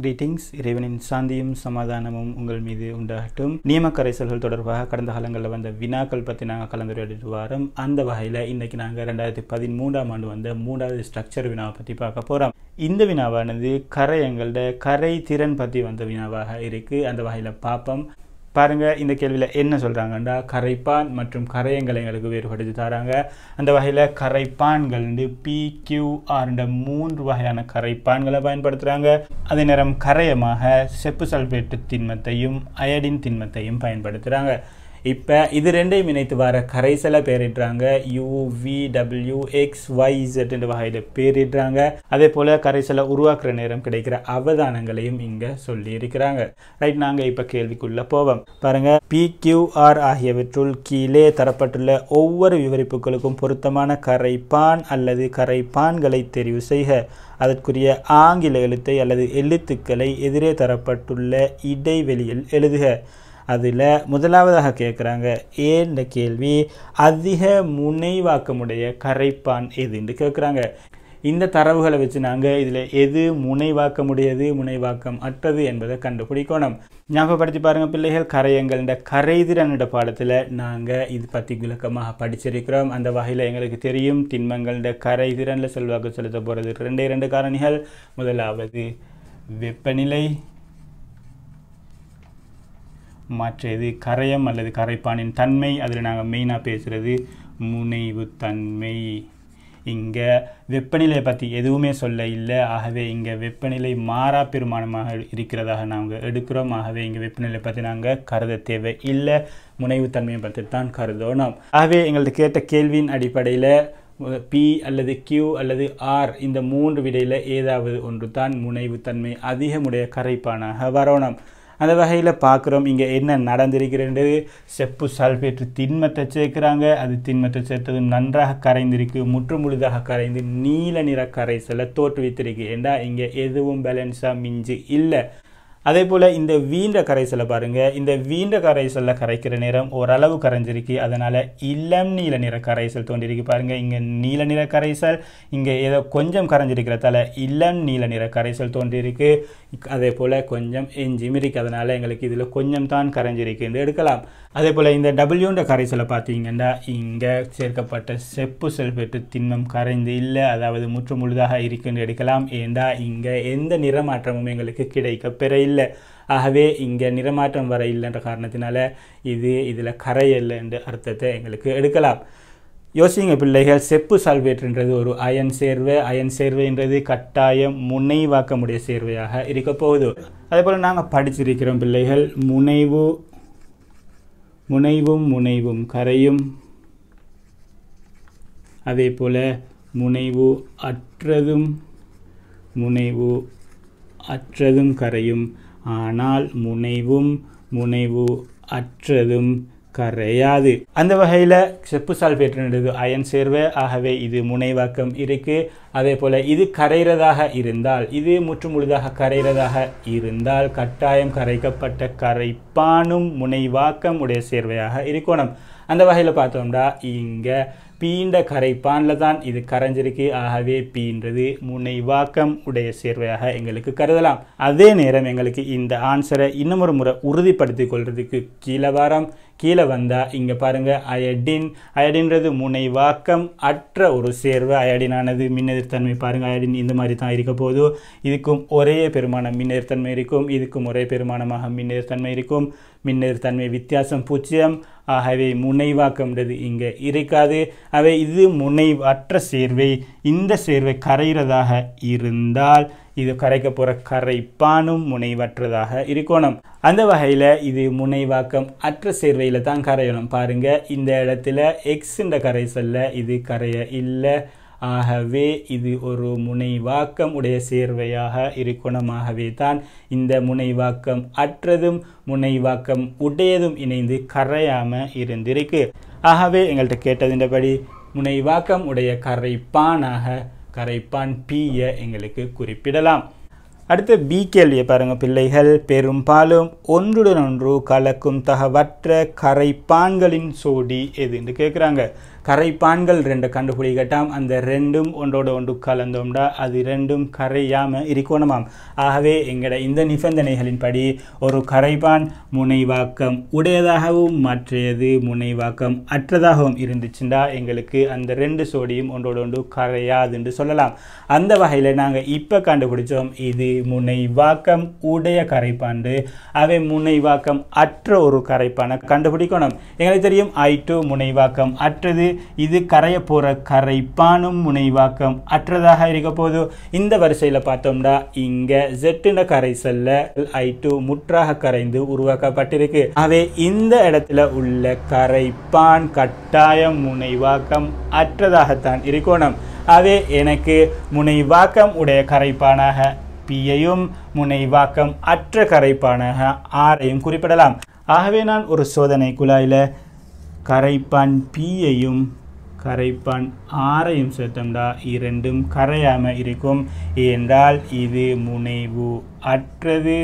Greetings இறைவனின் சாந்தியும் சமாதானமும் உங்கள் மீது உண்டாகட்டும். நியம கரைசல்கள் தொடர்பாக கடந்த காலங்களில் வந்த வினாக்கள் பற்றி நாங்கள் கலந்துரையாடிட்டு வாரோம். அந்த வகையில் இன்றைக்கி நாங்கள் ரெண்டாயிரத்தி பதிமூன்றாம் ஆண்டு வந்த மூன்றாவது ஸ்ட்ரக்சர் வினாவை பற்றி பார்க்க போகிறோம் இந்த வினாவானது கரையங்களோட கரை திறன் பற்றி வந்த வினாவாக இருக்குது அந்த வகையில் பார்ப்போம். பாருங்க இந்த கேள்வியில் என்ன சொல்கிறாங்கண்டா கரைப்பான் மற்றும் கரையங்களை எங்களுக்கு வேறுபடுத்தி தராங்க. அந்த வகையில் கரைப்பான்கள் வந்து பி கியூ மூன்று வகையான கரைப்பான்களை பயன்படுத்துகிறாங்க அதே நேரம் கரையமாக செப்பு சல்பேட்டு திண்மத்தையும் அயடின் திண்மத்தையும் பயன்படுத்துகிறாங்க இப்போ இது ரெண்டையும் இணைத்து வர கரைசலை பேரிடுறாங்க. U V W X Y Z என்ற வகையில் பேரிடுறாங்க. அதே போல் கரைசலை உருவாக்குற நேரம் கிடைக்கிற அவதானங்களையும் இங்கே சொல்லி இருக்கிறாங்க ரைட் நாங்கள் இப்போ கேள்விக்குள்ளே போவோம். பாருங்க பிக்யூஆர் ஆகியவற்றுள் கீழே தரப்பட்டுள்ள ஒவ்வொரு விவரிப்புகளுக்கும் பொருத்தமான கரைப்பான் அல்லது கரைப்பான்களை தெரிவு செய்க. அதற்குரிய ஆங்கில எழுத்தை அல்லது எழுத்துக்களை எதிரே தரப்பட்டுள்ள இடைவெளியில் எழுதுக. அதில் முதலாவதாக கேட்குறாங்க ஏன் இந்த கேள்வி? அதிக முனைவாக்கமுடைய கரைப்பான் எதுன்னு கேட்குறாங்க இந்த தரவுகளை வச்சு நாங்கள் இதில் எது முனைவாக்கமுடையது முனைவாக்கம் அற்றது என்பதை கண்டுபிடிக்கணும். ஞாபகப்படுத்தி பாருங்கள் பிள்ளைகள் கரையங்கள் இந்த கரைதிறனிட பாடத்தில் நாங்கள் இது பற்றி விளக்கமாக படிச்சிருக்கிறோம். அந்த வகையில் எங்களுக்கு தெரியும் திண்மங்களோட கரைதிறனில் செல்வாக்கு செலுத்த போகிறது ரெண்டே ரெண்டு காரணிகள். முதலாவது வெப்பநிலை மற்றது கரையம் அல்லது கரைப்பானின் தன்மை அதில் நாங்கள் மெயினாக பேசுகிறது முனைவு தன்மை. இங்கே வெப்பநிலையை பற்றி எதுவுமே சொல்ல இல்லை. ஆகவே இங்கே வெப்பநிலை மாறா பெருமானமாக இருக்கிறதாக நாங்கள் எடுக்கிறோம். ஆகவே இங்கே வெப்பநிலை பற்றி நாங்கள் கருத தேவை இல்லை. முனைவுத்தன்மையை பற்றி தான் கருதணும். ஆகவே எங்கள்கிட்ட கேட்ட கேள்வியின் அடிப்படையில் பி அல்லது கியூ அல்லது ஆர் இந்த மூன்று விடையில் ஏதாவது ஒன்று தான் முனைவுத்தன்மை அதிகமுடைய கரைப்பானாக வரணும். அந்த வகையில் பார்க்குறோம் இங்கே என்ன நடந்திருக்கிறது? செப்பு சல்ஃபேட்டு திண்மத்தை சேர்க்குறாங்க. அது திண்மத்தை சேர்த்தது நன்றாக கரைந்திருக்கு. முற்று முழுதாக கரைந்து நீல நிற கரைசலை தோற்றுவித்திருக்கு ஏண்டா இங்கே எதுவும் பேலன்ஸாக மிஞ்சு இல்லை. அதே போல் இந்த வீண்ட கரைசலை பாருங்கள் இந்த வீண்ட கரைசலில் கரைக்கிற நேரம் ஓரளவு கரைஞ்சிருக்கு. அதனால் இளம் நீல நிற கரைசல் தோன்றிருக்கு பாருங்கள் இங்கே நீல நிற கரைசல் இங்கே ஏதோ கொஞ்சம் கரைஞ்சிருக்கிறதால இளம் நீல நிற கரைசல் தோன்றியிருக்கு அதே போல் கொஞ்சம் எஞ்சியும் இருக்குது அதனால் எங்களுக்கு இதில் கொஞ்சம் தான் கரைஞ்சிருக்குன்னு எடுக்கலாம். அதே போல் இந்த டபிள்யூன்ற கரைசலை பார்த்தீங்கன்னா இங்கே சேர்க்கப்பட்ட செப்பு செல்பேட்டு திண்மம் கரைந்து இல்லை அதாவது முற்று முழுதாக இருக்குன்னு எடுக்கலாம். ஏண்டா இங்கே எந்த நிறமாற்றமும் எங்களுக்கு கிடைக்க பெற இல்லை. ஆகவே இங்கே நிறமாற்றம் வர இல்லைன்ற காரணத்தினால இது இதில் கரையல்ல என்ற அர்த்தத்தை எங்களுக்கு எடுக்கலாம். யோசிங்க பிள்ளைகள் செப்பு சால்வேட்ன்றது ஒரு அயன் சேர்வை அயன் சேர்வைன்றது கட்டாயம் முனைவாக்கமுடைய சேர்வையாக இருக்க போகுது. அதே போல் நாங்கள் படிச்சிருக்கிறோம் பிள்ளைகள் முனைவு முனைவும் முனைவும் கரையும். அதே போல் முனைவு அற்றதும் முனைவு அற்றதும் கரையும். ஆனால் முனைவும் முனைவு அற்றதும் கரையாது. அந்த வகையில் செப்பு சால்பேட்ன்றது அயன் சேர்வை ஆகவே இது முனைவாக்கம் இருக்குது அதே போல் இது கரைகிறதாக இருந்தால் இது முற்று முழுதாக கரைகிறதாக இருந்தால் கட்டாயம் கரைக்கப்பட்ட கரைப்பானும் முனைவாக்கம் உடைய சேர்வையாக இருக்கணும். அந்த வகையில் பார்த்தோம்னா இங்கே பீண்ட கரைப்பானில் தான் இது கரைஞ்சிருக்கு. ஆகவே பீன்றது முனைவாக்கம் உடைய சேர்வையாக எங்களுக்கு கருதலாம். அதே நேரம் எங்களுக்கு இந்த ஆன்சரை இன்னும் ஒரு முறை உறுதிப்படுத்தி கொள்றதுக்கு கீழே வாரம். கீழே வந்தால் இங்கே பாருங்கள் அயடின். அயடின்றது முனைவாக்கம் அற்ற ஒரு சேர்வு. அயடினானது மின்னெதிர்த்தன்மை பாருங்கள் அயடின் இந்த மாதிரி தான் இருக்க போது இதுக்கும் ஒரே பெருமான மின்னெதிர்த்தன்மை இருக்கும். இதுக்கும் ஒரே பெருமானமாக மின்னெதிர்த்தன்மை இருக்கும். மின்னெதிர்த்தன்மை வித்தியாசம் பூஜ்ஜியம். ஆகவே முனைவாக்கம்ன்றது இங்கே இருக்காது அவை இது முனைவற்ற சேர்வை. இந்த சேர்வை கரைகிறதாக இருந்தால் இது கரைக்க போகிற கரைப்பானும் முனைவற்றதாக இருக்கணும். அந்த வகையில் இது முனைவாக்கம் அற்ற சேர்வையில் தான் கரையணும். பாருங்கள் இந்த இடத்துல எக்ஸுன்ற கரைசலில் இது கரைய இல்லை. ஆகவே இது ஒரு முனைவாக்கம் உடைய சேர்வையாக இருக்கணுமாகவே தான் இந்த முனைவாக்கம் அற்றதும் முனைவாக்கம் உடையதும் இணைந்து கரையாமல் இருந்திருக்கு. ஆகவே எங்கள்கிட்ட கேட்டதின்படி முனைவாக்கம் உடைய கரைப்பானாக கரைப்பான் பீயை எங்களுக்கு குறிப்பிடலாம். அடுத்த பி கேள்வியை பாருங்கள் பிள்ளைகள். பெரும்பாலும் ஒன்றுடன் ஒன்று கலக்கும் தகவற்ற கரைப்பான்களின் சோடி எதுன்னு கேட்குறாங்க கரைப்பான்கள் ரெண்டு கண்டுபிடிக்கட்டாம் அந்த ரெண்டும் ஒன்றோட ஒன்று கலந்தோம்டா அது ரெண்டும் கரையாமல் இருக்கணுமாம் ஆகவே எங்கட இந்த நிபந்தனைகளின்படி ஒரு கரைப்பான் முனைவாக்கம் உடையதாகவும் மற்றையது முனைவாக்கம் அற்றதாகவும் இருந்துச்சுண்டா. எங்களுக்கு அந்த ரெண்டு சோடியும் ஒன்றோட ஒன்று கரையாதுன்னு சொல்லலாம். அந்த வகையில் நாங்கள் இப்போ கண்டுபிடிச்சோம் இது முனைவாக்கம் உடைய கரைப்பாண்டு. அவை முனைவாக்கம் அற்ற ஒரு கரைப்பானை கண்டுபிடிக்கணும். எங்களுக்கு தெரியும் ஐ டூ முனைவாக்கம் அற்றது இது கரைய போகிற கரைப்பானும் முனைவாக்கம் அற்றதாக இருக்க போது இந்த வரிசையில் பார்த்தோம்னா இங்கே ஜெட்டின கரைசல்ல ஐ டூ முற்றாக கரைந்து உருவாக்கப்பட்டிருக்கு. அவை இந்த இடத்துல உள்ள கரைப்பான் கட்டாயம் முனைவாக்கம் அற்றதாகத்தான் இருக்கணும். அவே எனக்கு முனைவாக்கம் உடைய கரைப்பானாக பியையும் முனைவாக்கம் அற்ற கரைப்பானாக ஆரையும் குறிப்பிடலாம். ஆகவே நான் ஒரு சோதனை குழாயில் கரைப்பான் பியையும் கரைப்பான் ஆரையும் சேர்த்தோம்டா. இரண்டும் கரையாமல் இருக்கும். என்றால் இது முனைவு அற்றது.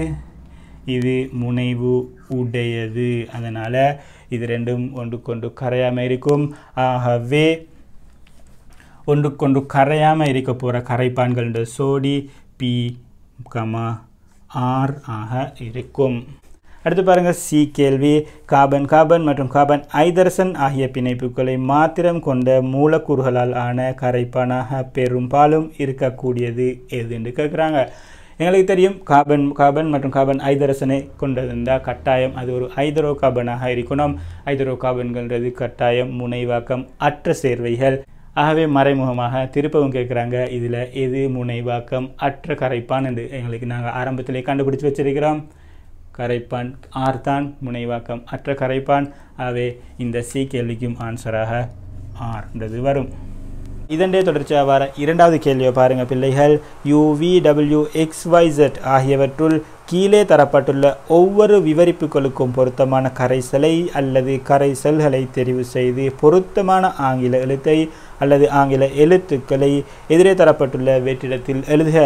இது முனைவு உடையது. அதனால் இது ரெண்டும் ஒன்றுக்கொண்டு கரையாமல் இருக்கும். ஆகவே ஒன்றுக்கொண்டு கரையாமல் இருக்க போகிற கரைப்பான்கள் சோடி பி கமா ஆர் ஆக இருக்கும். அடுத்து பாருங்கள் சி கேள்வி. கார்பன் கார்பன் மற்றும் கார்பன் ஐதரசன் ஆகிய பிணைப்புகளை மாத்திரம் கொண்ட மூலக்கூறுகளால் ஆன கரைப்பானாக பெரும்பாலும் இருக்கக்கூடியது எதுன்னு கேட்குறாங்க எங்களுக்கு தெரியும் கார்பன் கார்பன் மற்றும் கார்பன் ஐதரசனை கொண்டிருந்தால் கட்டாயம் அது ஒரு ஐதரோ கார்பனாக இருக்கணும். ஐதரோ கார்பன்கள்ன்றது கட்டாயம் முனைவாக்கம் அற்ற சேர்வைகள். ஆகவே மறைமுகமாக திருப்பவும் கேட்குறாங்க இதில் எது முனைவாக்கம் அற்ற கரைப்பான் என்று எங்களுக்கு நாங்கள் ஆரம்பத்திலே கண்டுபிடிச்சி வச்சிருக்கிறோம். கரைப்பான் ஆர் தான் முனைவாக்கம். அற்ற கரைப்பான் ஆகவே இந்த சி கேள்விக்கும் ஆன்சராக ஆர்ன்றது வரும். இதன்டே தொடர்ச்சியாக வர இரண்டாவது கேள்வியை பாருங்கள் பிள்ளைகள். யூவி டபிள்யூ எக்ஸ்வைசெட் ஆகியவற்றுள் கீழே தரப்பட்டுள்ள ஒவ்வொரு விவரிப்புகளுக்கும் பொருத்தமான கரைசலை அல்லது கரைசல்களை தெரிவு செய்து பொருத்தமான ஆங்கில எழுத்தை அல்லது ஆங்கில எழுத்துக்களை எதிரே தரப்பட்டுள்ள வெற்றிடத்தில் எழுதுக.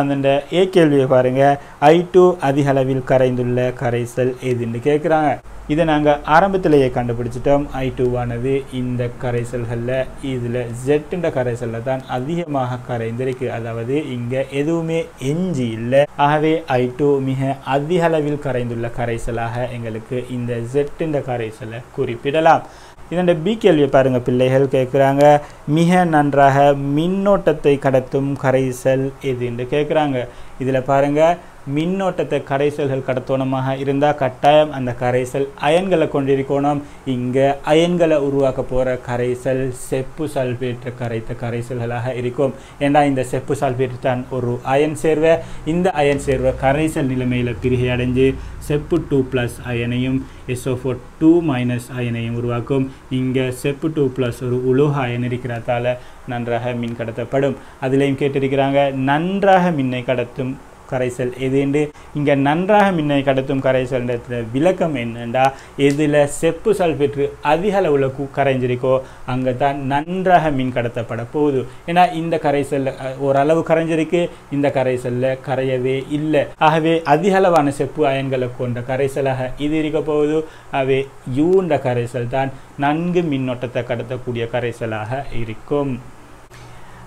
அந்த ஏ கேள்வியை பாருங்கள் ஐ டூ அதிக அளவில் கரைந்துள்ள கரைசல் எதுன்னு கேட்குறாங்க இதை நாங்கள் ஆரம்பத்திலேயே கண்டுபிடிச்சிட்டோம். ஐ டூவானது இந்த கரைசல்களில் இதில் ஜெட்டுன்ற கரைசலில் தான் அதிகமாக கரைந்திருக்கு. அதாவது இங்கே எதுவுமே எஞ்சி இல்லை. ஆகவே ஐ டூ மிக அதிக அளவில் கரைந்துள்ள கரைசலாக எங்களுக்கு இந்த ஜெட்டுன்ற கரைசலை குறிப்பிடலாம். இதன் பி கேள்வி பாருங்கள் பிள்ளைகள் கேட்குறாங்க. மிக நன்றாக மின்னோட்டத்தை கடத்தும் கரைசல் எதுன்னு கேட்குறாங்க. இதில் பாருங்கள் மின்னோட்டத்தை கரைசல்கள் கடத்தோணமாக இருந்தால் கட்டாயம் அந்த கரைசல் அயன்களை கொண்டிருக்கணும். இங்கே அயன்களை உருவாக்க போகிற கரைசல் செப்பு சல்பேற்ற கரைத்த கரைசல்களாக இருக்கும். ஏன்னா இந்த செப்பு சல்பேட் தான் ஒரு அயன் சேர்வை? இந்த அயன் சேர்வை கரைசல் நிலைமையில் பிரிகை அடைஞ்சு செப்பு two plus அயனையும் S O four two minus அயனையும் உருவாக்கும். இங்கே செப்பு டூ ப்ளஸ் ஒரு உலோக அயன் இருக்கிறதால நன்றாக மின் கடத்தப்படும். அதுலேயும் கேட்டிருக்கிறாங்க நன்றாக மின்னை கடத்தும் கரைசல் எதுண்டு இங்கே நன்றாக மின்னை கடத்தும் கரைசல்ன்ற விளக்கம் என்னென்றா எதில் செப்பு சல்ஃபேட்டு அதிக அளவில் கரைஞ்சிருக்கோ அங்கே தான் நன்றாக மின் கடத்தப்பட போகுது. ஏன்னா இந்த கரைசலில் ஓரளவு கரைஞ்சிருக்கு இந்த கரைசலில் கரையவே இல்லை. ஆகவே அதிக அளவான செப்பு அயன்களை கொண்ட கரைசலாக இது இருக்க போகுது. ஆகவே யூன்ற கரைசல் தான் நன்கு மின்னோட்டத்தை கடத்தக்கூடிய கரைசலாக இருக்கும்.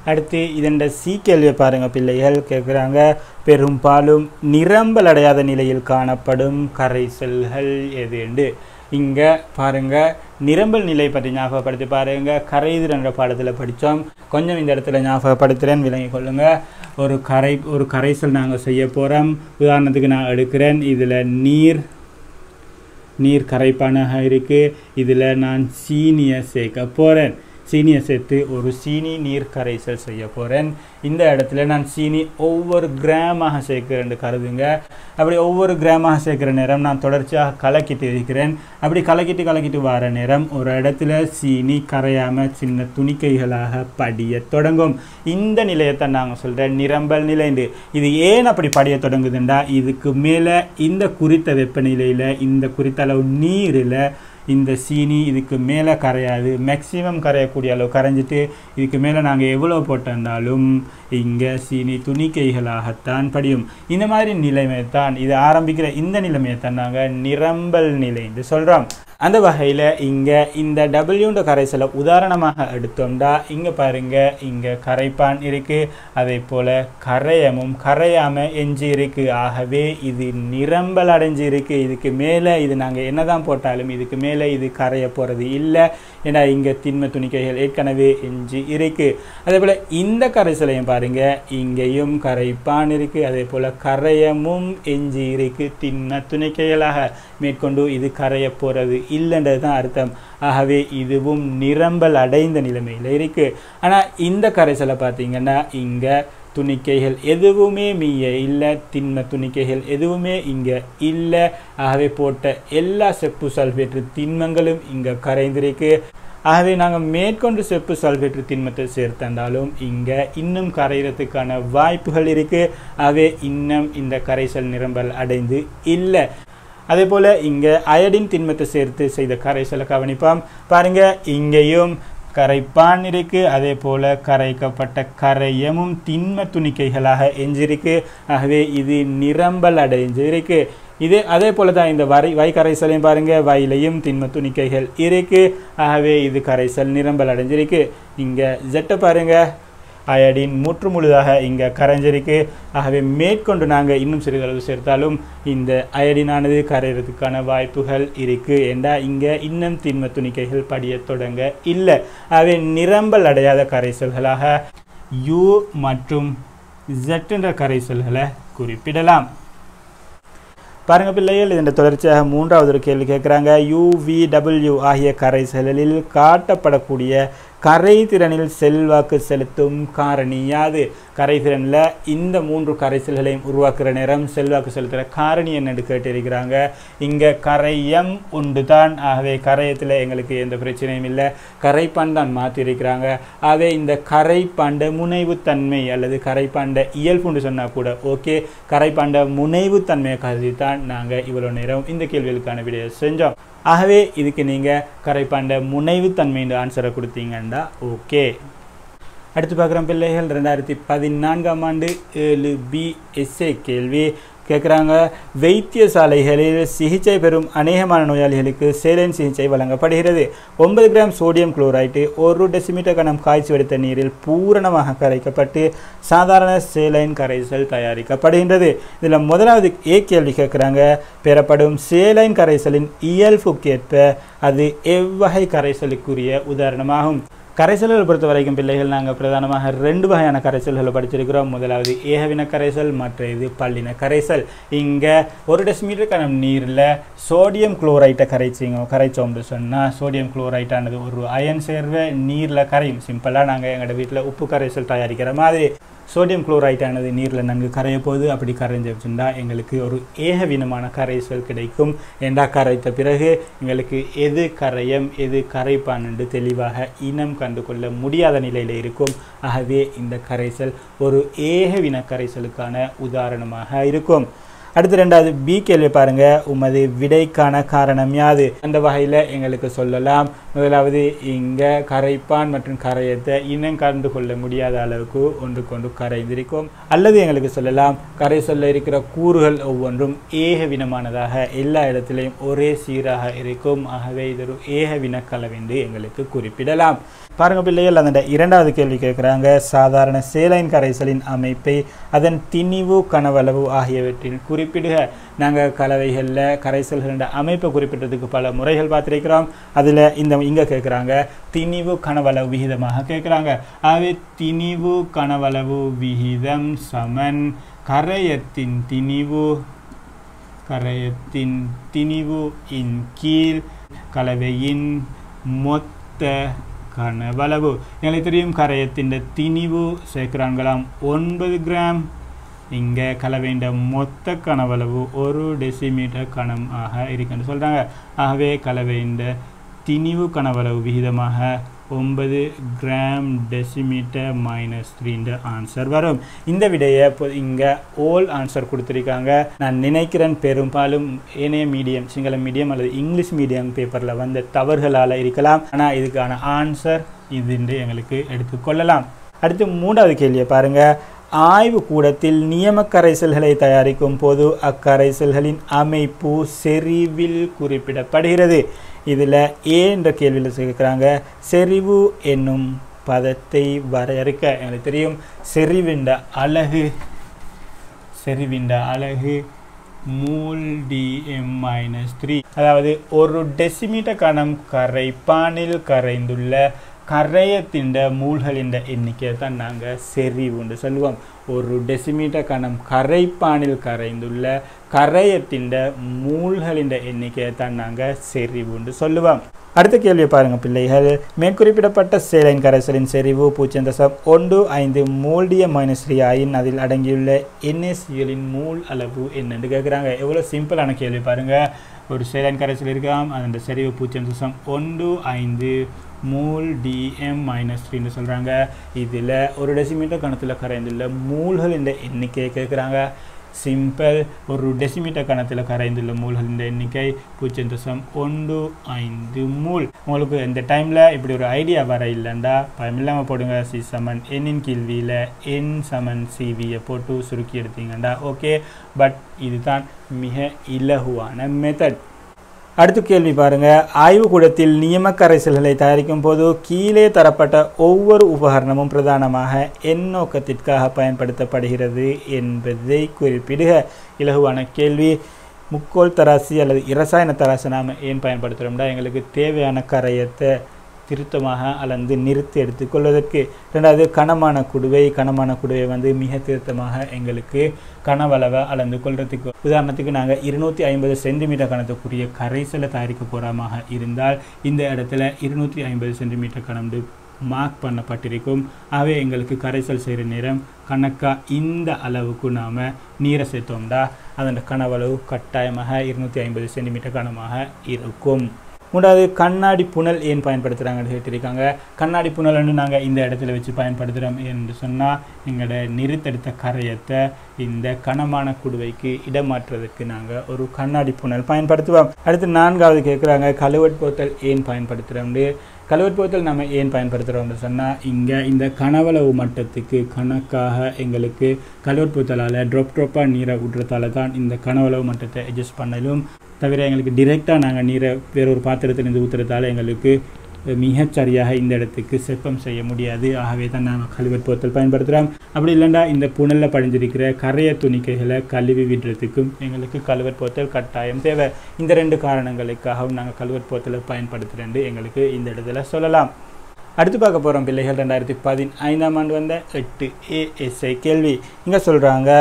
அடுத்து இதன் சி கேள்வியை பாருங்கள் பிள்ளைகள் கேட்குறாங்க பெரும்பாலும் நிரம்பல் அடையாத நிலையில் காணப்படும் கரைசல்கள் எதுண்டு? இங்கே பாருங்கள் நிரம்பல் நிலை பற்றி ஞாபகப்படுத்தி பாருங்கள் கரைதுர் என்ற பாடத்தில் படித்தோம். கொஞ்சம் இந்த இடத்துல ஞாபகப்படுத்துகிறேன் விளங்கி கொள்ளுங்கள் ஒரு கரை ஒரு கரைசல் நாங்கள் செய்ய போகிறோம் உதாரணத்துக்கு நான் எடுக்கிறேன் இதில் நீர் நீர் கரைப்பானாக இருக்குது இதில் நான் சீனியை சேர்க்க போகிறேன் சீனியை சேர்த்து ஒரு சீனி நீர் கரைசல் செய்ய போகிறேன் இந்த இடத்துல நான் சீனி ஒவ்வொரு கிராமாக சேர்க்கிறேன்னு கருதுங்க. அப்படி ஒவ்வொரு கிராமாக சேர்க்குற நேரம் நான் தொடர்ச்சியாக கலக்கிட்டு இருக்கிறேன். அப்படி கலக்கிட்டு கலக்கிட்டு வர நேரம் ஒரு இடத்துல சீனி கரையாமல் சின்ன துணிக்கைகளாக படிய தொடங்கும். இந்த நிலையத்தை நாங்கள் சொல்கிறேன் நிரம்பல் நிலைண்டு இது ஏன் அப்படி படிய தொடங்குதுண்டா? இதுக்கு மேலே இந்த குறித்த வெப்பநிலையில் இந்த குறித்த அளவு நீரில் இந்த சீனி இதுக்கு மேலே கரையாது. மேக்சிமம் கரையக்கூடிய அளவு கரைஞ்சிட்டு இதுக்கு மேலே நாங்கள் எவ்வளோ போட்டிருந்தாலும் இங்கே சீனி துணிக்கைகளாகத்தான் படியும். இந்த மாதிரி நிலைமை தான் இது ஆரம்பிக்கிற இந்த நிலைமையை தான் நாங்கள் நிரம்பல் நிலை என்று சொல்கிறோம் அந்த வகையில் இங்கே இந்த டபிள்யூன்ற கரைசலை உதாரணமாக எடுத்தோம்டா இங்கே பாருங்கள் இங்கே கரைப்பான் இருக்குது அதே போல் கரையமும் கரையாமல் எஞ்சி இருக்கு. ஆகவே இது நிரம்பல் அடைஞ்சு இருக்குது இதுக்கு மேலே இது நாங்கள் என்னதான் போட்டாலும் இதுக்கு மேலே இது கரைய போகிறது இல்லை. ஏன்னா இங்கே திண்ம துணிக்கைகள் ஏற்கனவே எஞ்சி இருக்குது அதே போல் இந்த கரைசலையும் பாருங்கள் இங்கேயும் கரைப்பான் இருக்குது அதே போல் கரையமும் எஞ்சி இருக்குது திண்ம துணிக்கைகளாக. மேற்கொண்டு இது கரைய போகிறது இல்லைன்றது தான் அர்த்தம். ஆகவே இதுவும் நிரம்பல் அடைந்த நிலைமையில் இருக்குது ஆனால் இந்த கரைசலை பார்த்தீங்கன்னா இங்கே துணிக்கைகள் எதுவுமே மீய இல்லை திண்ம துணிக்கைகள் எதுவுமே இங்கே இல்லை. ஆகவே போட்ட எல்லா செப்பு சல்ஃபேற்று திண்மங்களும் இங்கே கரைந்திருக்கு. ஆகவே நாங்கள் மேற்கொண்டு செப்பு சல்ஃபேற்று திண்மத்தை சேர்த்தண்டாலும் இங்கே இன்னும் கரைகிறதுக்கான வாய்ப்புகள் இருக்குது ஆகவே இன்னும் இந்த கரைசல் நிரம்பல் அடைந்து இல்லை. அதே போல் இங்கே அயடின் திண்மத்தை சேர்த்து செய்த கரைசலை கவனிப்போம். பாருங்கள் இங்கேயும் கரைப்பான் இருக்கு. அதே போல் கரைக்கப்பட்ட கரையமும் திண்ம துணிக்கைகளாக எஞ்சிருக்கு. ஆகவே இது நிரம்பல் அடைஞ்சிருக்கு. இது அதே போல தான் இந்த வரை வை கரைசலையும் பாருங்க. வயலையும் திண்ம துணிக்கைகள் இருக்கு. ஆகவே இது கரைசல் நிரம்பல் அடைஞ்சிருக்கு. இங்கே ஜெட்டை பாருங்கள் அயடின் முற்று முழுதாக இங்கே கரைஞ்சிருக்கு ஆகவே மேற்கொண்டு நாங்கள் இன்னும் சிறிதளவு சேர்த்தாலும் இந்த அயடினானது கரையிறதுக்கான வாய்ப்புகள் இருக்குது ஏண்டா இங்கே இன்னும் திண்ம துணிக்கைகள் படிய தொடங்க இல்லை. ஆகவே நிரம்பல் அடையாத கரைசல்களாக யூ மற்றும் ஜெட் என்ற கரைசல்களை குறிப்பிடலாம். பாருங்கள் பிள்ளைகள் இதன் தொடர்ச்சியாக மூன்றாவது ஒரு கேள்வி கேட்குறாங்க. யூவிடபிள்யூ ஆகிய கரைசலில் காட்டப்படக்கூடிய கரைதிறனில் செல்வாக்கு செலுத்தும் காரணி யாது? கரைதிறனில் இந்த மூன்று கரைசல்களையும் உருவாக்குற நேரம் செல்வாக்கு செலுத்துகிற காரணி என்னென்று கேட்டிருக்கிறாங்க. இங்கே கரையம் உண்டு தான் ஆகவே கரையத்தில் எங்களுக்கு எந்த பிரச்சனையும் இல்லை. கரைப்பான் தான் மாற்றிருக்கிறாங்க. ஆகவே இந்த கரைப்பாண்ட முனைவுத்தன்மை அல்லது கரைப்பாண்ட இயல்புன்னு சொன்னால் கூட ஓகே. கரைப்பாண்ட முனைவுத்தன்மையை கருதி தான் நாங்கள் இவ்வளோ நேரம் இந்த கேள்விகளுக்கான விடையை செஞ்சோம். ஆகவே இதுக்கு நீங்கள் கரைப்பாண்ட முனைவுத்தன்மைன்ற ஆன்சரை கொடுத்தீங்கன்னா ஓகே. அடுத்து பார்க்குறோம் பிள்ளைகள் ரெண்டாயிரத்தி பதினான்காம் ஆண்டு ஏழு பி எஸ்ஏ கேள்வி. கேட்குறாங்க வைத்தியசாலைகளில் சிகிச்சை பெறும் அநேகமான நோயாளிகளுக்கு சேலைன் சிகிச்சை வழங்கப்படுகிறது. ஒன்பது கிராம் சோடியம் குளோரைட்டு ஒரு டெசிமீட்டர் கணம் காய்ச்சி வடித்த நீரில் பூரணமாக கரைக்கப்பட்டு சாதாரண சேலைன் கரைசல் தயாரிக்கப்படுகின்றது. இதில் முதலாவது ஏ கேள்வி கேட்குறாங்க பெறப்படும் சேலைன் கரைசலின் இயல்புக்கேற்ப அது எவ்வகை கரைசலுக்குரிய உதாரணமாகும்? கரைசல்களை பொறுத்த வரைக்கும் பிள்ளைகள் நாங்கள் பிரதானமாக ரெண்டு வகையான கரைசல்களை படிச்சிருக்கிறோம் முதலாவது ஏகவின கரைசல் மற்ற இது பல்லின கரைசல். இங்கே ஒரு டெசிமீட்டர் கணம் நீரில் சோடியம் குளோரைட்டை கரைச்சிங்க கரைச்சோம்னு சொன்னால் சோடியம் குளோரைட்டானது ஒரு அயன் சேர்வை நீரில் கரையும். சிம்பிளாக நாங்கள் எங்களோட வீட்டில் உப்பு கரைசல் தயாரிக்கிற மாதிரி. சோடியம் குளோரைட்டானது நீரில் நன்கு கரைய போது அப்படி கரைஞ்சு வச்சுருந்தா எங்களுக்கு ஒரு ஏகவினமான கரைசல் கிடைக்கும். ஏண்டா கரைத்த பிறகு எங்களுக்கு எது கரையம் எது கரைப்பான் என்று தெளிவாக இனம் கண்டு கொள்ள முடியாத நிலையில் இருக்கும். ஆகவே இந்த கரைசல் ஒரு ஏகவின கரைசலுக்கான உதாரணமாக இருக்கும். அடுத்து ரெண்டாவது பி கேள்வி பாருங்க. உமது விடைக்கான காரணம் யாது? அந்த வகையில் எங்களுக்கு சொல்லலாம். முதலாவது இங்கே கரைப்பான் மற்றும் கரையத்தை இனம் கலந்து கொள்ள முடியாத அளவுக்கு ஒன்று கரைந்திருக்கும். அல்லது எங்களுக்கு சொல்லலாம் கரைசல்ல இருக்கிற கூறுகள் ஒவ்வொன்றும் ஏகவினமானதாக எல்லா இடத்திலையும் ஒரே சீராக இருக்கும். ஆகவே இது ஒரு ஏகவின கலவென்று எங்களுக்கு குறிப்பிடலாம். பாருங்க பிள்ளைகள் அந்த இரண்டாவது கேள்வி கேட்குறாங்க. சாதாரண சேலைன் கரைசலின் அமைப்பை அதன் திணிவு கனவளவு ஆகியவற்றின் குறிப்பிடுக. நாங்கள் கலவைகளில் கரைசல்களோட அமைப்பை குறிப்பிட்டதுக்கு பல முறைகள் பார்த்துருக்கிறோம். அதில் இந்த இங்கே கேட்குறாங்க திணிவு கனவளவு விகிதமாக கேட்குறாங்க ஆகவே திணிவு கனவளவு விகிதம் சமன். கரையத்தின் திணிவு கரையத்தின் திணிவு இன் கீழ் கலவையின் மொத்த கனவளவு. எங்களுக்கு தெரியும் கரையத்தின் திணிவு சேர்க்கிறாங்களாம் ஒன்பது கிராம். இங்கே கலவைண்ட மொத்த கனவளவு ஒரு டெசிமீட்டர் கணம் ஆக இருக்குன்னு சொல்கிறாங்க ஆகவே கலவைண்ட திணிவு கனவளவு விகிதமாக ஒன்பது கிராம் டெசிமீட்டர் மைனஸ் த்ரீன்ற ஆன்சர் வரும். இந்த விடையை இங்கே ஓல் ஆன்சர் கொடுத்துருக்காங்க. நான் நினைக்கிறேன் பெரும்பாலும் ஏனைய மீடியம் சிங்கள மீடியம் அல்லது இங்கிலீஷ் மீடியம் பேப்பரில் வந்த தவறுகளால் இருக்கலாம். ஆனால் இதுக்கான ஆன்சர் இது எங்களுக்கு எடுத்துக்கொள்ளலாம் அடுத்து மூன்றாவது கேள்வியை பாருங்கள் ஆய்வு கூடத்தில் நியம கரைசல்களை தயாரிக்கும் போது அக்கரைசல்களின் அமைப்பு செறிவில் குறிப்பிடப்படுகிறது. இதில் ஏ என்ற கேள்வியில் கேட்குறாங்க செறிவு என்னும் பதத்தை வரையறுக்க எனக்கு தெரியும். செறிவிண்ட அலகு செறிவிண்ட அலகு மூல் டிஎம் மைனஸ் த்ரீ அதாவது ஒரு டெசிமீட்டர் கணம் கரைப்பானில் கரைந்துள்ள கரையத்தின் மூழ்களின் எண்ணிக்கையை தான் நாங்கள் செறிவுண்டு சொல்லுவோம் ஒரு டெசிமீட்டர் கணம் கரைப்பானில் கரைந்துள்ள கரையத்தின் மூழ்களின் எண்ணிக்கையை தான் நாங்கள் செறிவுண்டு சொல்லுவோம் அடுத்த கேள்வியை பாருங்கள் பிள்ளைகள் மேற்குறிப்பிடப்பட்ட சேலைன் கரைசலின் செறிவு பூஜ்ஜியம் தசம் ஒன்று ஐந்து மூல்டிய மைனஸ் த்ரீ ஆயின் அதில் அடங்கியுள்ள என்எஸ்சியலின் மூல் அளவு என்னன்னு கேட்குறாங்க எவ்வளோ சிம்பிளான கேள்வி பாருங்கள் ஒரு சேலைன் கரைசல் இருக்காம் அதன் செறிவு பூஜ்ஜியம் தசம் ஒன்று ஐந்து மூல் டிஎம் மைனஸ் த்ரீன்னு சொல்கிறாங்க இதில் ஒரு டெசிமீட்டர் கணத்தில் கரைந்துள்ள மூல்கள் என்ற எண்ணிக்கையை கேட்குறாங்க சிம்பிள் ஒரு டெசிமீட்டர் கணத்தில் கரைந்துள்ள மூல்களின் எண்ணிக்கை. பூஜ்ஜியம் தசம் ஒன்று ஐந்து மூல். உங்களுக்கு இந்த டைமில் இப்படி ஒரு ஐடியா வர இல்லைண்டா பயமில்லாமல் போடுங்க. சி சமன் எண்ணின் கேள்வியில் என் சமன் சிவியை போட்டு சுருக்கி எடுத்தீங்கண்டா ஓகே பட் இதுதான் மிக இலகுவான மெத்தட் அடுத்த கேள்வி பாருங்கள் ஆய்வுக்கூடத்தில் நியம கரைசல்களை தயாரிக்கும் போது கீழே தரப்பட்ட ஒவ்வொரு உபகரணமும் பிரதானமாக என் நோக்கத்திற்காக பயன்படுத்தப்படுகிறது என்பதை குறிப்பிடுக. இலகுவான கேள்வி. முக்கோல் தராசி அல்லது இரசாயன தராசை நாம் ஏன் பயன்படுத்துகிறோம்னா எங்களுக்கு தேவையான கரையத்தை திருத்தமாக அளந்து நிறுத்தி எடுத்துக்கொள்வதற்கு ரெண்டாவது கனமான குடுவை கனமான குடுவை வந்து மிக திருத்தமாக எங்களுக்கு கனவளவை அளந்து கொள்றதுக்கு. உதாரணத்துக்கு நாங்கள் இருநூற்றி ஐம்பது சென்டிமீட்டர் கணத்துக்குரிய கரைசலை தயாரிக்க போகிறமாக இருந்தால் இந்த இடத்துல இருநூற்றி ஐம்பது சென்டிமீட்டர் கணந்து மார்க் பண்ணப்பட்டிருக்கும். ஆகவே எங்களுக்கு கரைசல் செய்கிற நேரம் கணக்காக இந்த அளவுக்கு நாம் நீரை சேர்த்தோம்டா. அதன் கனவளவு கட்டாயமாக இருநூற்றி ஐம்பது சென்டிமீட்டர் கனமாக இருக்கும். மூன்றாவது கண்ணாடி புனல் ஏன் பயன்படுத்துகிறாங்கன்னு கேட்டிருக்காங்க கண்ணாடி புனல்னு நாங்கள் இந்த இடத்துல வச்சு பயன்படுத்துகிறோம் என்று சொன்னால் எங்களோட நிறுத்தெடுத்த கரையத்தை இந்த கனமான குடுவைக்கு இடமாற்றுவதற்கு நாங்கள் ஒரு கண்ணாடி புனல் பயன்படுத்துவோம். அடுத்து நான்காவது கேட்குறாங்க கழுவட் போத்தல் ஏன் பயன்படுத்துகிறோம்னு கழுவட் போத்தல் நம்ம ஏன் பயன்படுத்துகிறோம்னு சொன்னால் இங்கே இந்த கனவளவு மட்டத்துக்கு கணக்காக எங்களுக்கு கழுவட் போத்தலால் ட்ராப் நீரை விடுறதால தான் இந்த கனவளவு மட்டத்தை அட்ஜஸ்ட் பண்ணலும். தவிர எங்களுக்கு டிரெக்டாக நாங்கள் நீரை வேறொரு பாத்திரத்திலிருந்து ஊற்றுறதால எங்களுக்கு மிகச்சரியாக இந்த இடத்துக்கு செப்பம் செய்ய முடியாது. ஆகவே தான் நாங்கள் கழுவட் போத்தல் பயன்படுத்துகிறோம் அப்படி இல்லைண்டா இந்த புனலில் படிஞ்சிருக்கிற கரைய துணிக்கைகளை கழுவி விடுறதுக்கும் எங்களுக்கு கழுவட் போத்தல் கட்டாயம் தேவை. இந்த ரெண்டு காரணங்களுக்காகவும் நாங்கள் கழுவட் போத்தலை பயன்படுத்துகிறேன் எங்களுக்கு இந்த இடத்துல சொல்லலாம். அடுத்து பார்க்க போகிறோம் பிள்ளைகள். ரெண்டாயிரத்தி பதினைந்தாம் ஆண்டு வந்த எட்டு ஏஎஸ்ஐ கேள்வி. இங்கே சொல்கிறாங்க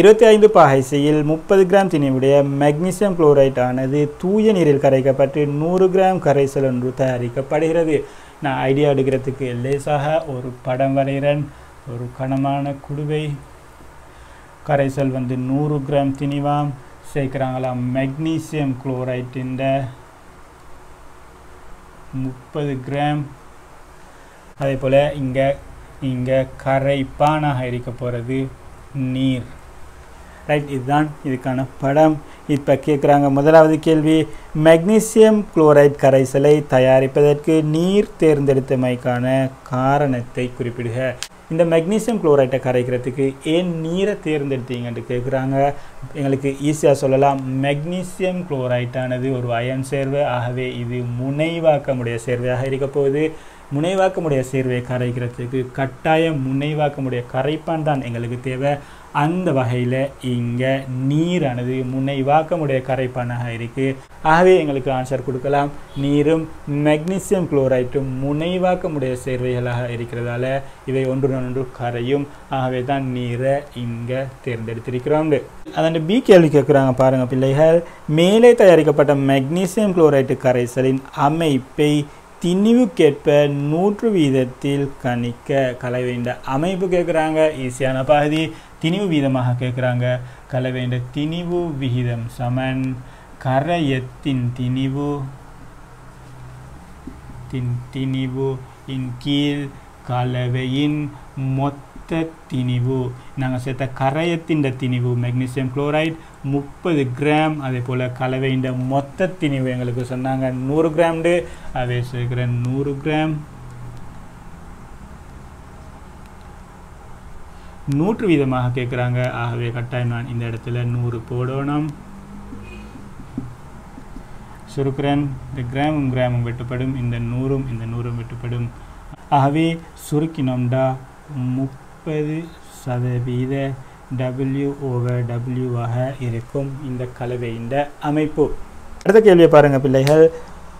இருபத்தி ஐந்து பாகைசையில் முப்பது கிராம் திணிவுடைய மெக்னீசியம் குளோரைட் ஆனது தூய நீரில் கரைக்கப்பட்டு நூறு கிராம் கரைசல் ஒன்று தயாரிக்கப்படுகிறது. நான் ஐடியா எடுக்கிறதுக்கு லேசாக ஒரு படம் வரைகிறேன். ஒரு கனமான குடுவை. கரைசல் வந்து நூறு கிராம் திணிவாம் சேர்க்குறாங்களா மெக்னீசியம் குளோரைட்டின் முப்பது கிராம். அதே போல் இங்கே இங்கே கரைப்பானாக இருக்க போகிறது நீர். ரைட் இதுதான் இதுக்கான படம். இப்போ கேட்குறாங்க முதலாவது கேள்வி மெக்னீசியம் குளோரைட் கரைசலை தயாரிப்பதற்கு நீர் தேர்ந்தெடுத்தமைக்கான காரணத்தை குறிப்பிடுக. இந்த மெக்னீசியம் குளோரைட்டை கரைக்கிறதுக்கு ஏன் நீரை தேர்ந்தெடுத்தீங்கன்னு கேட்குறாங்க எங்களுக்கு ஈஸியாக சொல்லலாம். மெக்னீசியம் குளோரைட்டானது ஒரு அயன் சேர்வை. ஆகவே இது முனைவாக்கமுடைய சேர்வையாக இருக்க போகுது. முனைவாக்கமுடைய சேர்வை கரைக்கிறதுக்கு கட்டாயம் முனைவாக்கமுடைய கரைப்பான் தான் எங்களுக்கு தேவை. அந்த வகையில் இங்கே நீரானது முனைவாக்கமுடைய கரைப்பானாக இருக்குது ஆகவே எங்களுக்கு ஆன்சர் கொடுக்கலாம். நீரும் மெக்னீசியம் குளோரைட்டும் முனைவாக்கமுடைய சேர்வைகளாக இருக்கிறதால இவை ஒன்று ஒன்று கரையும். ஆகவே தான் நீரை இங்கே தேர்ந்தெடுத்திருக்கிறோம். அதன் பி கேள்வி கேட்குறாங்க பாருங்கள் பிள்ளைகள். மேலே தயாரிக்கப்பட்ட மெக்னீசியம் குளோரைட்டு கரைசலின் அமைப்பை திணிவுக்கேற்ப நூற்று வீதத்தில் கணிக்க கலவைண்ட அமைப்பு கேட்குறாங்க. ஈஸியான பகுதி திணிவு வீதமாக கேட்குறாங்க. கலவைண்ட திணிவு விகிதம் சமன். கரையத்தின் திணிவு தின் திணிவு இன் கீழ் கலவையின் மொத்த திணிவு. நாங்கள் சேர்த்த கரையத்தின் திணிவு மெக்னீசியம் குளோரைட் முப்பது கிராம் அதே போல் கலவையின் மொத்த திணிவு எங்களுக்கு சொன்னாங்க. நூறு கிராம்டு அதே சேர்க்கிற நூறு கிராம். நூற்று வீதமாக கேட்குறாங்க ஆகவே கட்டாயம் நான் இந்த இடத்துல நூறு போடணும். சுருக்கிறேன். இந்த கிராமும் கிராமும் வெட்டுப்படும். இந்த நூறும் இந்த நூறும் வெட்டுப்படும். ஆகவே சுருக்கினோம்டா. முப்பது சதவீத டபிள்யூ ஓவர் டபிள்யூவாக இருக்கும் இந்த கலவை இந்த அமைப்பு. அடுத்த கேள்வியை பாருங்கள் பிள்ளைகள்.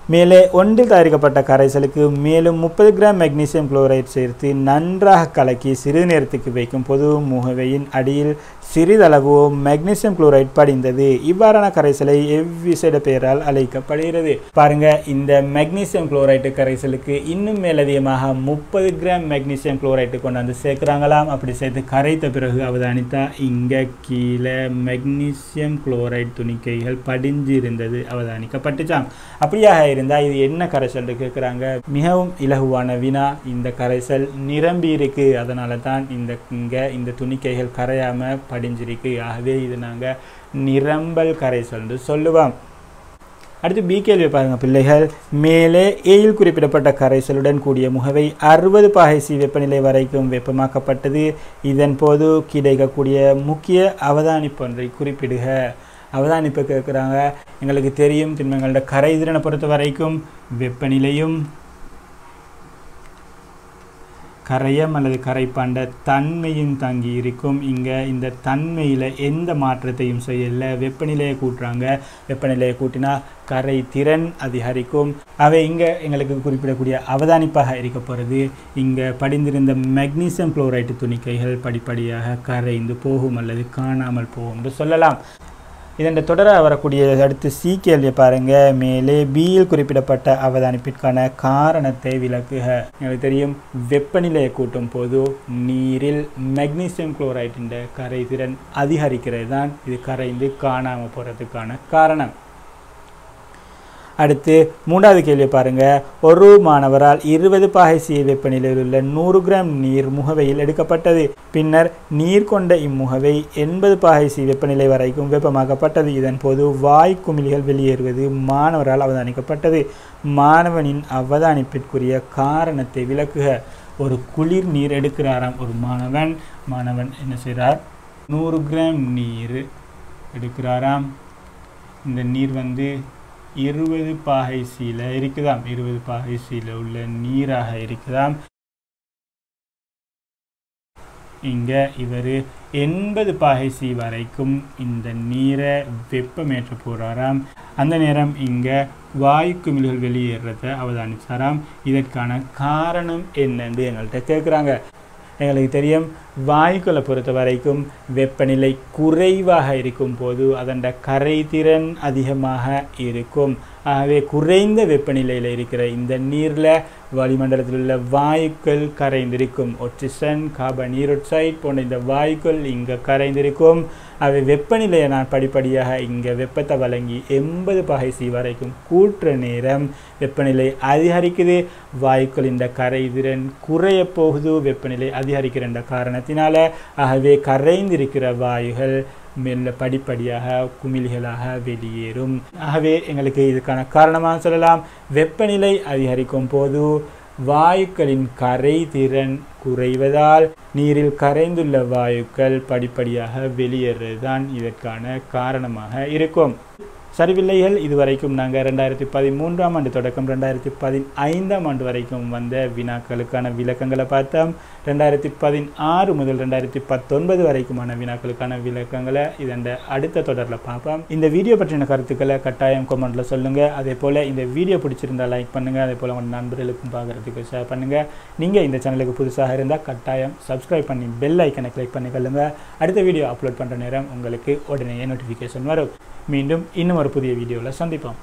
மேலே ஒன்றில் தயாரிக்கப்பட்ட கரைசலுக்கு மேலும் முப்பது கிராம் மெக்னீசியம் குளோரைட் சேர்த்து நன்றாக கலக்கி சிறிது நேரத்துக்கு வைக்கும் பொது முகவையின் அடியில் சிறிதளவு மெக்னீசியம் குளோரைட் படிந்தது. இவ்வாறான கரைசலை எவ்விசைட பெயரால் அழைக்கப்படுகிறது. பாருங்க இந்த மெக்னீசியம் குளோரைட்டு கரைசலுக்கு இன்னும் மேலதிகமாக முப்பது கிராம் மெக்னீசியம் குளோரைட்டு கொண்டாந்து சேர்க்குறாங்களாம். அப்படி சேர்த்து கரைத்த பிறகு அவதானித்தா இங்கே கீழே மெக்னீசியம் குளோரைட் துணிக்கைகள் படிஞ்சு இருந்தது அவதானிக்கப்பட்டுச்சாம். அப்படியாக இருந்தால் இது என்ன கரைசல் கேட்குறாங்க. மிகவும் இலகுவான வினா. இந்த கரைசல் நிரம்பி இருக்கு அதனால தான் இந்த இங்கே இந்த துணிக்கைகள் கரையாமல் படிஞ்சிருக்கு ஆகவே இது நாங்கள் நிரம்பல் கரைசல் என்று சொல்லுவோம். அடுத்து பி கேள்வி பாருங்க பிள்ளைகள். மேலே ஏயில் குறிப்பிடப்பட்ட கரைசலுடன் கூடிய முகவை அறுபது பாகைசி வெப்பநிலை வரைக்கும் வெப்பமாக்கப்பட்டது. இதன் போது கிடைக்கக்கூடிய முக்கிய அவதானிப்பு ஒன்றை குறிப்பிடுக. அவதானிப்பு கேட்குறாங்க. எங்களுக்கு தெரியும் திண்மங்களோட கரைதிறனை பொறுத்த வரைக்கும் வெப்பநிலையும் கரையம் அல்லது கரைப்பாண்ட தன்மையும் தங்கி இருக்கும். இங்கே இந்த தன்மையில் எந்த மாற்றத்தையும் செய்யல. வெப்பநிலையை கூட்டுறாங்க. வெப்பநிலையை கூட்டினா கரை திறன் அதிகரிக்கும். அவை இங்கே எங்களுக்கு குறிப்பிடக்கூடிய அவதானிப்பாக இருக்க போகிறது இங்கே படிந்திருந்த மெக்னீசியம் குளோரைட்டு துணிக்கைகள் படிப்படியாக கரைந்து போகும் அல்லது காணாமல் போகும் என்று சொல்லலாம். இதன் தொடர வரக்கூடிய அடுத்து சி கேள்வியை பாருங்க. மேலே பியில் குறிப்பிடப்பட்ட அவதானிப்பிற்கான காரணத்தை விளக்குக. எனக்கு தெரியும் வெப்பநிலையை கூட்டும் போது நீரில் மெக்னீசியம் குளோரைட்டின் கரைதிறன் அதிகரிக்கிறது தான் இது கரைந்து காணாமல் போகிறதுக்கான காரணம். அடுத்து மூன்றாவது கேள்வி பாருங்க. ஒரு மாணவரால் இருபது பாகைசிய வெப்பநிலையில் உள்ள நூறு கிராம் நீர் முகவையில் எடுக்கப்பட்டது. பின்னர் நீர் கொண்ட இம்முகவை எண்பது பாகை சி வெப்பநிலை வரைக்கும் வெப்பமாக்கப்பட்டது. இதன் போது வாய் குமிழிகள் வெளியேறுவது மாணவரால் அவதானிக்கப்பட்டது. மாணவனின் அவதானிப்பிற்குரிய காரணத்தை விளக்குக. ஒரு குளிர் நீர் எடுக்கிறாராம் ஒரு மாணவன். மாணவன் என்ன செய்கிறார்? நூறு கிராம் நீர் எடுக்கிறாராம். இந்த நீர் வந்து இருபது பாகை சீல இருக்குதாம். இருபது பாகை சீல உள்ள நீராக இருக்குதாம். இங்க இவர் எண்பது பாகை சி வரைக்கும் இந்த நீரை வெப்பமேற்ற போறாராம். அந்த நேரம் இங்க வாயு குமிழ்கள் வெளியேறத அவதானிச்சாராம். இதற்கான காரணம் என்னன்னு எங்கள்கிட்ட கேட்குறாங்க எங்களுக்கு தெரியும் வாயுக்களை பொறுத்த வரைக்கும் வெப்பநிலை குறைவாக இருக்கும் போது அதன் கரைதிறன் அதிகமாக இருக்கும். ஆகவே குறைந்த வெப்பநிலையில் இருக்கிற இந்த நீரில் வளிமண்டலத்தில் உள்ள வாயுக்கள் கரைந்திருக்கும். ஒட்சிசன் கார்பன் ஈரோட்சைட் போன்ற இந்த வாயுக்கள் இங்கே கரைந்திருக்கும். அவை வெப்பநிலையை நான் படிப்படியாக இங்கே வெப்பத்தை வழங்கி எண்பது பகைசி வரைக்கும் கூற்ற நேரம் வெப்பநிலை அதிகரிக்குது. வாயுக்கள் இந்த கரைதிறன் குறைய போகுது. வெப்பநிலை அதிகரிக்கிற காரணத்தினால ஆகவே கரைந்திருக்கிற வாயுகள் மெல்ல படிப்படியாக குமிழிகளாக வெளியேறும் ஆகவே எங்களுக்கு இதுக்கான காரணமாக சொல்லலாம் வெப்பநிலை அதிகரிக்கும் போது வாயுக்களின் கரை திறன் குறைவதால் நீரில் கரைந்துள்ள வாயுக்கள் படிப்படியாக வெளியேறது தான் இதற்கான காரணமாக இருக்கும் சரிவில்லைகள். இதுவரைக்கும் நாங்கள் ரெண்டாயிரத்தி பதிமூன்றாம் ஆண்டு தொடக்கம் ரெண்டாயிரத்தி பதினைந்தாம் ஆண்டு வரைக்கும் வந்த வினாக்களுக்கான விளக்கங்களை பார்த்தோம். ரெண்டாயிரத்தி பதினாறு முதல் ரெண்டாயிரத்தி பத்தொன்பது வரைக்குமான வினாக்களுக்கான விளக்கங்களை இதன் அடுத்த தொடரில் பார்ப்போம். இந்த வீடியோ பற்றின கருத்துக்களை கட்டாயம் கமெண்ட்டில் சொல்லுங்கள் அதே போல் இந்த வீடியோ பிடிச்சிருந்தா லைக் பண்ணுங்கள் அதே போல் உங்கள் நண்பர்களுக்கும் பார்க்குறதுக்கு ஷேர் பண்ணுங்கள் நீங்கள் இந்த சேனலுக்கு புதுசாக இருந்தால் கட்டாயம் சப்ஸ்கிரைப் பண்ணி பெல் ஐக்கனை கிளிக் பண்ணிக்கொள்ளுங்க அடுத்த வீடியோ அப்லோட் பண்ணுற நேரம் உங்களுக்கு உடனே நோட்டிஃபிகேஷன் வரும். மீண்டும் இன்னும் ஒரு புதிய வீடியோவில் சந்திப்போம்.